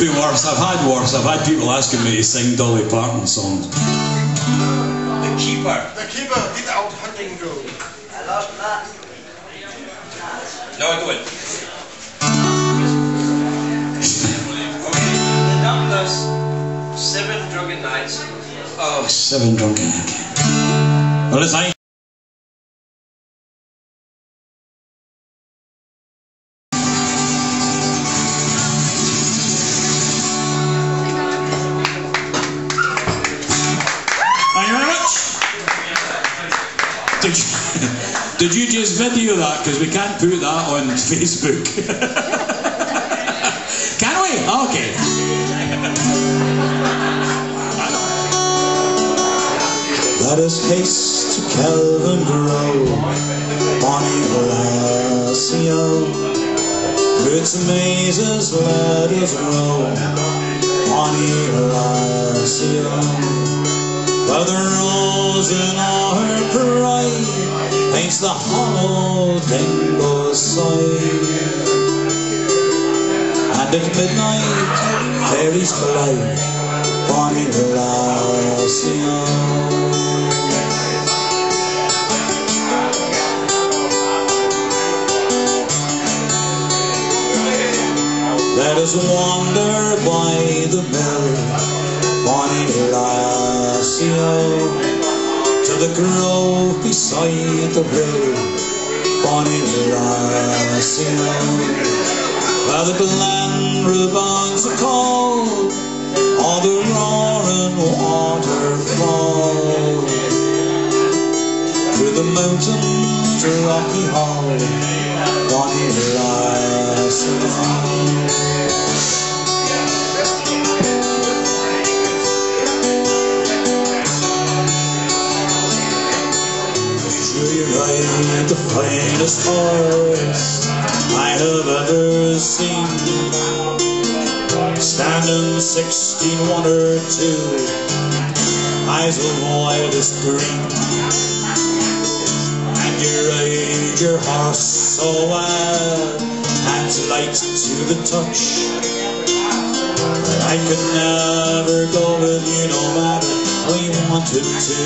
be worse. I've had worse. I've had people asking me to sing Dolly Parton songs. The keeper. The keeper did out hunting go. I lost that. No, I do it. okay, the numbers seven drunken nights. Oh, seven drunken. nights. Well, it's Did you, did you just video that? Because we can't put that on Facebook. Can we? Okay. Let us haste to Kelvin Grove, Bonnie Glacio. Its mazes let us roam, Bonnie Glacio. But rose in her pride paints the hollow dingo side. And at midnight, fairies collide, Bonnie Glacio. Let us wander by the mill, Bonnie to the grove beside the river, Bonnie Glacio, where the glen ribbons are cold, all the roaring water flow, through the mountains to Rocky Hall, Bonnie Glacio. Ride the finest horse I have ever seen. Standing sixteen, one or two, eyes of wildest green. And you ride your horse so well, hands light to the touch. I could never go with you no matter how you wanted to.